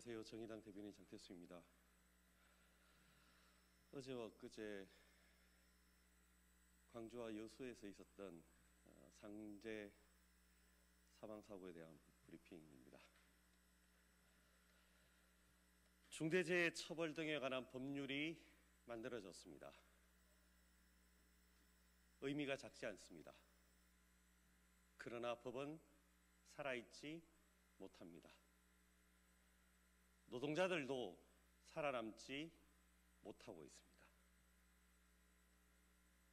안녕하세요. 정의당 대변인 장태수입니다. 어제와 엊그제 광주와 여수에서 있었던 어, 상제 사망 사고에 대한 브리핑입니다. 중대재해 처벌 등에 관한 법률이 만들어졌습니다. 의미가 작지 않습니다. 그러나 법은 살아있지 못합니다. 노동자들도 살아남지 못하고 있습니다.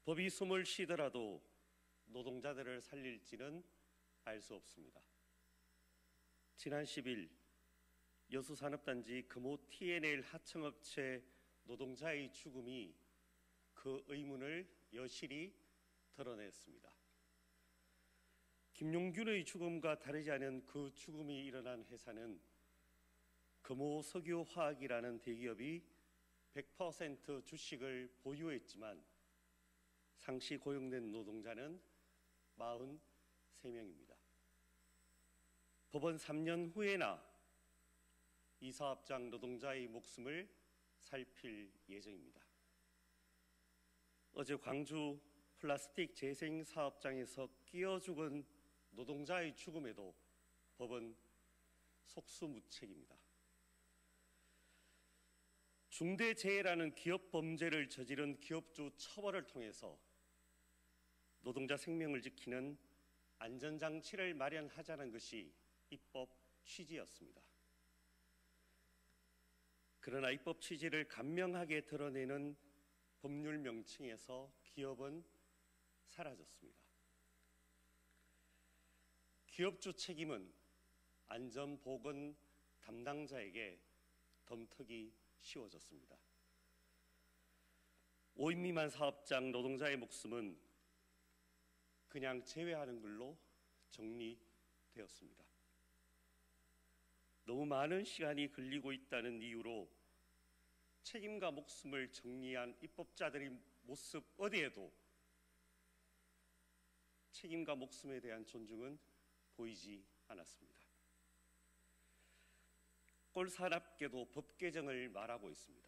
법이 숨을 쉬더라도 노동자들을 살릴지는 알 수 없습니다. 지난 10일 여수산업단지 금호 TNL 하청업체 노동자의 죽음이 그 의문을 여실히 드러냈습니다. 김용균의 죽음과 다르지 않은 그 죽음이 일어난 회사는 금호 석유화학이라는 대기업이 100% 주식을 보유했지만 상시 고용된 노동자는 43명입니다. 법원 3년 후에나 이 사업장 노동자의 목숨을 살필 예정입니다. 어제 광주 플라스틱 재생 사업장에서 끼어 죽은 노동자의 죽음에도 법은 속수무책입니다. 중대재해라는 기업 범죄를 저지른 기업주 처벌을 통해서 노동자 생명을 지키는 안전장치를 마련하자는 것이 입법 취지였습니다. 그러나 입법 취지를 간명하게 드러내는 법률 명칭에서 기업은 사라졌습니다. 기업주 책임은 안전보건 담당자에게 덤터기 쉬워졌습니다. 5인 미만 사업장 노동자의 목숨은 그냥 제외하는 걸로 정리되었습니다. 너무 많은 시간이 걸리고 있다는 이유로 책임과 목숨을 정리한 입법자들의 모습 어디에도 책임과 목숨에 대한 존중은 보이지 않았습니다. 꼴사납게도 법 개정을 말하고 있습니다.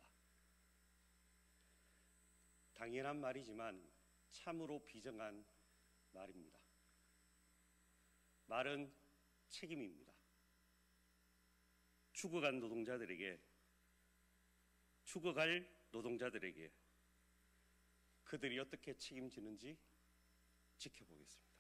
당연한 말이지만 참으로 비정한 말입니다. 말은 책임입니다. 죽어간 노동자들에게 죽어갈 노동자들에게 그들이 어떻게 책임지는지 지켜보겠습니다.